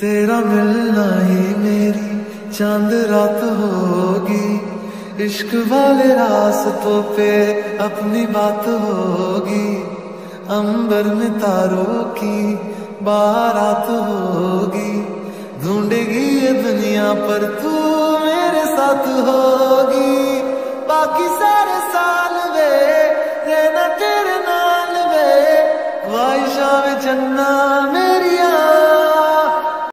तेरा मिलना ही मेरी चाँद रात होगी। इश्क वाले रास्तों पे अपनी बात होगी। अंबर में तारों की बारात होगी। ढूंढेगी ये दुनिया पर तू मेरे साथ होगी। बाकी सारे साल वे, रहना तेरे नाल वे। ख्वाहिशा में चन्ना